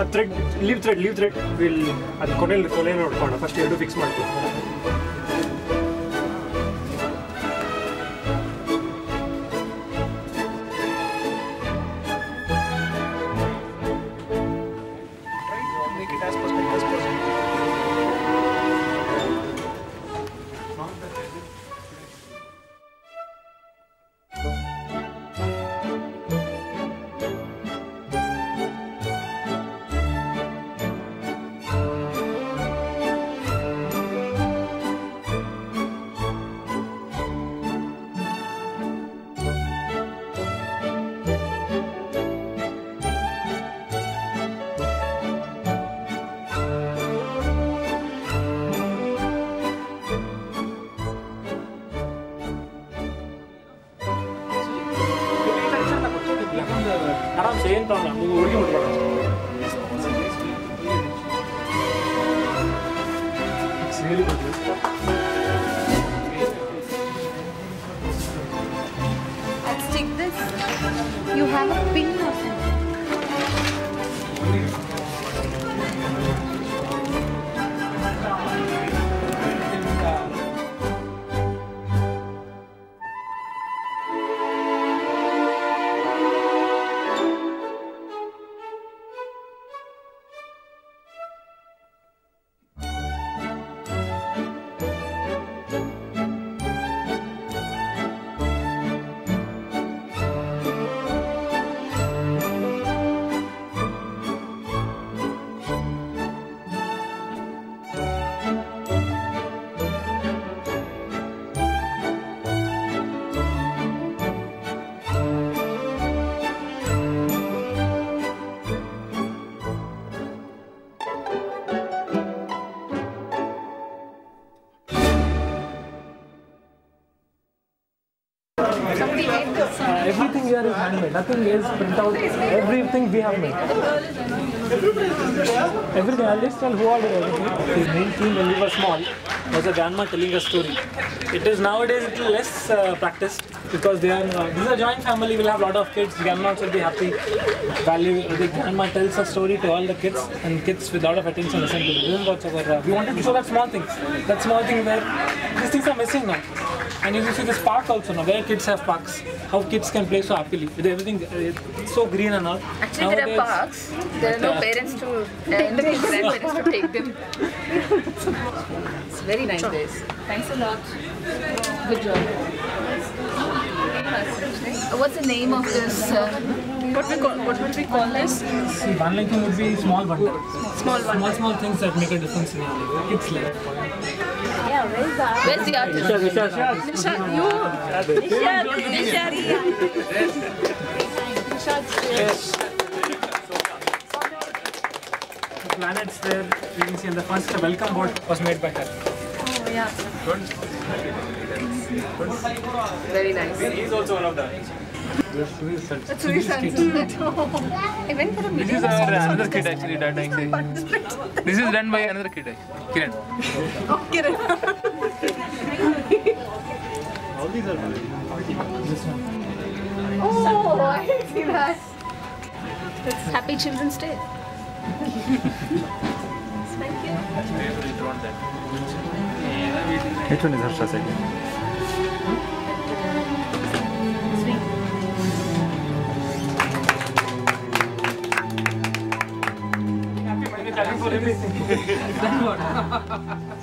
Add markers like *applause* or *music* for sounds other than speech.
ಆ thread leave thread leave thread will ಅದು ಕೊನೆಯಲ್ಲಿ ಕೊನೆ ನೋಡ್ಕೊಂಡು ಫಸ್ಟ್ ಎರಡು ಫಿಕ್ಸ್ ಮಾಡ್ತೀವಿ మేడం సేమ్ ప్రాబ్లం నువ్వు ఉడికి ముట్టుకోవడం సేల్ Everything here is handmade. Nothing is print out. Everything we have made. Everything. I'll just tell who ordered everything. The main theme when we were small was a grandma telling a story. It is nowadays a little less uh, practiced because they are. Uh, this is a joint family. We'll have a lot of kids. Grandma will be happy. Value. The grandma tells a story to all the kids, and kids with a lot of attention listen to it. Our. Uh, we wanted to show that small things. That small thing where these things are missing now. And you see this park also now, where kids have parks, how kids can play so happily with everything uh, it's so green and all. Actually, there are parks. There are no parents to uh, no grandparents to take them. it's very nice days. Thanks a lot. Good job. Uh, What's the name of this? Uh, what we call? What would we call this? See, one liking would be small wonder. Small one. Small, small things that make a difference in your life. Kids life. Where's the artist? Nisha, you. The planets there, you can see, and the first welcome board was made by her. Oh, yeah. Very nice. He's also one of them. That's really. I went for a This meeting. is our another kid actually that I. This is done by another kid, actually. Kiran. Oh, I didn't see that. It's Happy Children's Day. Thank you. Which one is Harsha second? Happy for everything. *laughs*